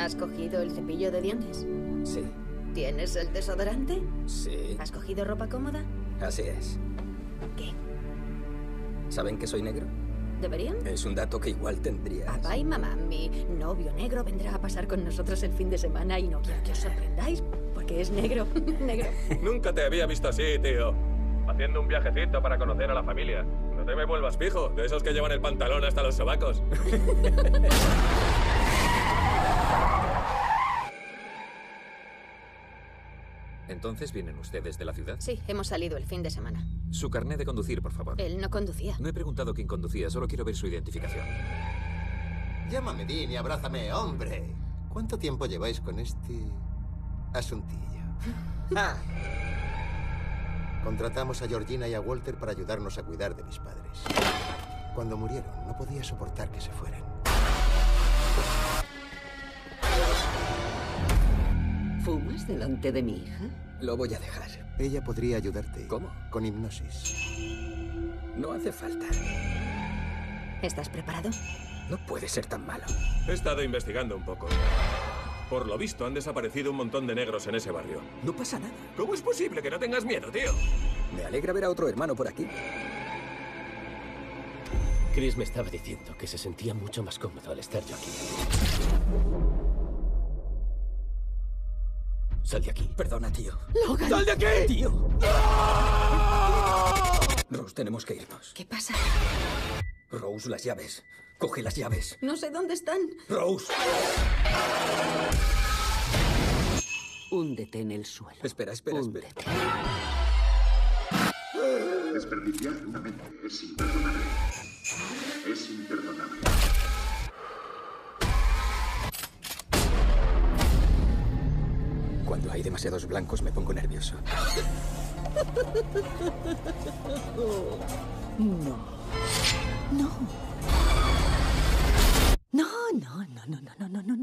¿Has cogido el cepillo de dientes? Sí, ¿Tienes el desodorante? sí, ¿Has cogido ropa cómoda? así es. ¿Qué? ¿Saben que soy negro? ¿Deberían? Es un dato que igual tendrías. Papá y mamá, mi novio negro vendrá a pasar con nosotros el fin de semana y no quiero que os sorprendáis porque es negro. negro. Nunca te había visto así, tío. Haciendo un viajecito para conocer a la familia. No te me vuelvas pijo, de esos que llevan el pantalón hasta los sobacos. Entonces vienen ustedes de la ciudad. Sí, hemos salido el fin de semana. Su carné de conducir, por favor. Él no conducía. No he preguntado quién conducía, solo quiero ver su identificación. Llámame Dean y abrázame, hombre. ¿Cuánto tiempo lleváis con este asuntillo? Ah, Contratamos a Georgina y a Walter para ayudarnos a cuidar de mis padres. Cuando murieron, no podía soportar que se fueran. Delante de mi hija? lo voy a dejar. Ella podría ayudarte. ¿Cómo? Con hipnosis. No hace falta. ¿Estás preparado? No puede ser tan malo. He estado investigando un poco. Por lo visto, han desaparecido un montón de negros en ese barrio. No pasa nada. ¿Cómo es posible que no tengas miedo, tío? Me alegra ver a otro hermano por aquí. Chris me estaba diciendo que se sentía mucho más cómodo al estar yo aquí. Sal de aquí. Perdona, tío. ¡Logan! ¡Sal de aquí! ¡Tío! Rose, tenemos que irnos. ¿Qué pasa? Rose, las llaves. Coge las llaves. No sé dónde están. Rose. Húndete en el suelo. Espera, espera, espera. Húndete. Desperdiciar una mente es imperdonable. Es imperdonable. Hay demasiados blancos me pongo nervioso. No. No. No, no, no, no, no, no, no, no.